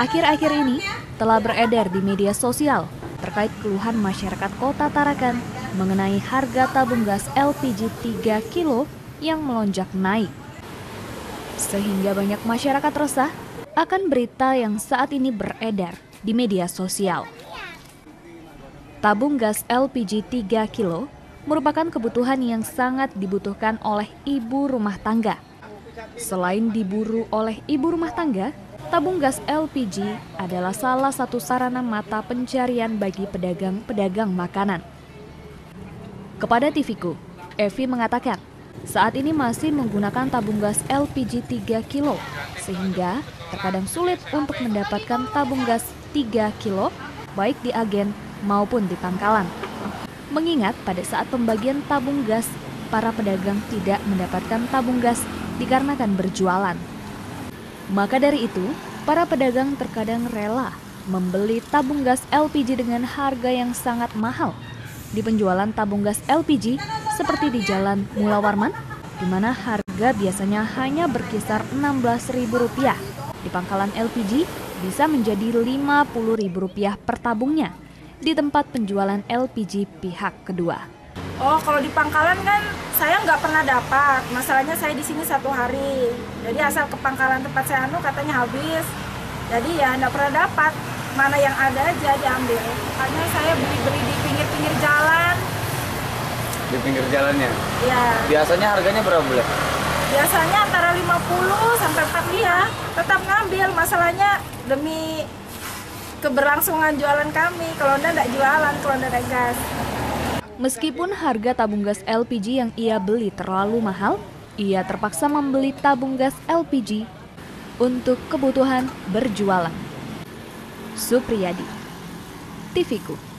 Akhir-akhir ini telah beredar di media sosial terkait keluhan masyarakat kota Tarakan mengenai harga tabung gas LPG 3 kilo yang melonjak naik. Sehingga banyak masyarakat resah akan berita yang saat ini beredar di media sosial. Tabung gas LPG 3 kilo merupakan kebutuhan yang sangat dibutuhkan oleh ibu rumah tangga. Selain diburu oleh ibu rumah tangga, tabung gas LPG adalah salah satu sarana mata pencarian bagi pedagang-pedagang makanan. Kepada TVku, Evi mengatakan, saat ini masih menggunakan tabung gas LPG 3 kilo, sehingga terkadang sulit untuk mendapatkan tabung gas 3 kilo, baik di agen maupun di pangkalan. Mengingat pada saat pembagian tabung gas, para pedagang tidak mendapatkan tabung gas dikarenakan berjualan. Maka dari itu, para pedagang terkadang rela membeli tabung gas LPG dengan harga yang sangat mahal. Di penjualan tabung gas LPG seperti di Jalan Mula Warman, di mana harga biasanya hanya berkisar Rp16.000. Di pangkalan LPG bisa menjadi Rp50.000 per tabungnya di tempat penjualan LPG pihak kedua. Oh, kalau di pangkalan kan saya nggak pernah dapat. Masalahnya saya di sini satu hari. Jadi asal ke pangkalan tempat saya anu katanya habis. Jadi ya nggak pernah dapat. Mana yang ada aja diambil. Makanya saya beli-beli di pinggir-pinggir jalan. Di pinggir jalannya? Ya. Biasanya harganya berapa bulan? Biasanya antara 50 sampai 4 dia. Tetap ngambil. Masalahnya demi keberlangsungan jualan kami. Kalau enggak enggak jualan, kalau enggak ada gas. Meskipun harga tabung gas LPG yang ia beli terlalu mahal, ia terpaksa membeli tabung gas LPG untuk kebutuhan berjualan. Supriyadi, TVku.